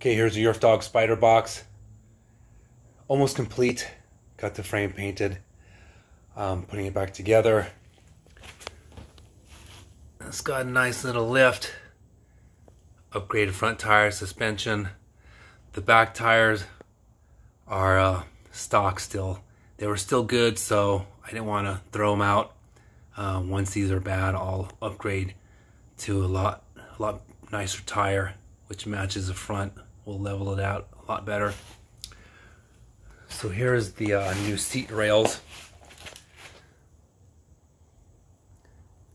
Okay, here's a Yerfdog Spiderbox. Almost complete. Got the frame painted. Um, putting it back together. It's got a nice little lift. Upgraded front tire suspension. The back tires are uh, stock still. They were still good, so I didn't want to throw them out. Uh, once these are bad, I'll upgrade to a lot, a lot nicer tire, which matches the front will level it out a lot better. So here's the uh, new seat rails.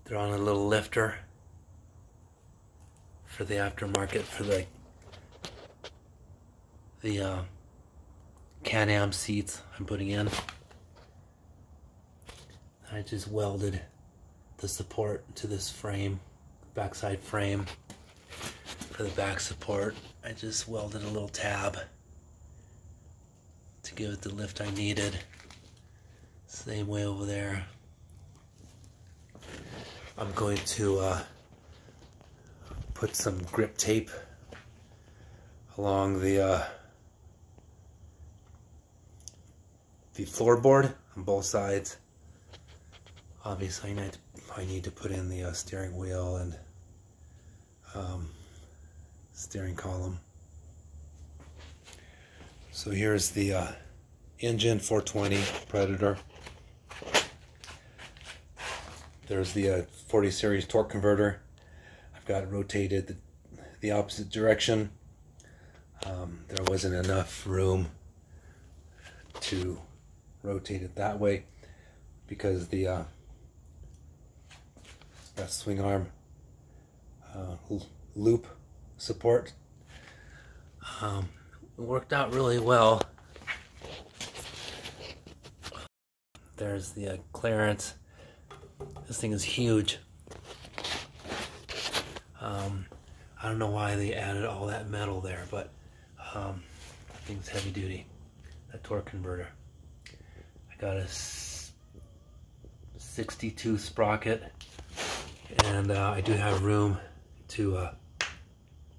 They're on a little lifter for the aftermarket for the the uh, Can-Am seats I'm putting in. I just welded the support to this frame, backside frame for the back support. I just welded a little tab to give it the lift I needed. Same way over there. I'm going to uh, put some grip tape along the uh, the floorboard on both sides. Obviously, I need to, I need to put in the uh, steering wheel and um, steering column. So here's the uh, engine 420 Predator. There's the uh, 40 series torque converter. I've got it rotated the, the opposite direction. Um, there wasn't enough room to rotate it that way because the uh, that swing arm uh, loop support. Um, worked out really well. There's the uh, clearance. This thing is huge. Um, I don't know why they added all that metal there, but um, I think it's heavy duty. That torque converter. I got a 62 sprocket, and uh, I do have room to uh,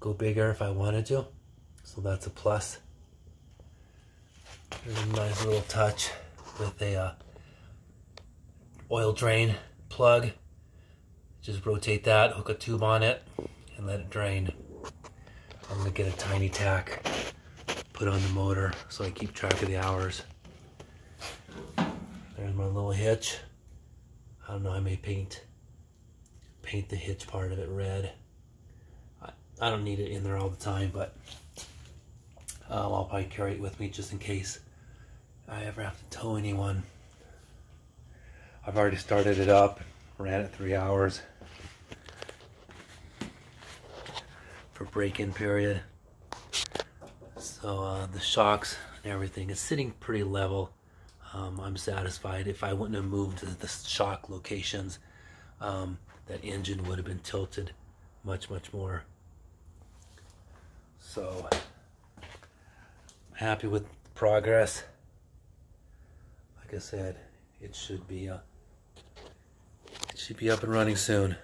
go bigger if I wanted to. So that's a plus. There's a nice little touch with a uh, oil drain plug. Just rotate that, hook a tube on it, and let it drain. I'm gonna get a Tiny Tach, put on the motor so I keep track of the hours. There's my little hitch. I don't know, I may paint paint the hitch part of it red. I don't need it in there all the time, but um, I'll probably carry it with me just in case I ever have to tow anyone. I've already started it up, ran it three hours for break-in period. So uh, the shocks and everything is sitting pretty level. Um, I'm satisfied. If I wouldn't have moved the shock locations, um, that engine would have been tilted much, much more. So, happy with progress. Like I said, it should be uh, it should be up and running soon.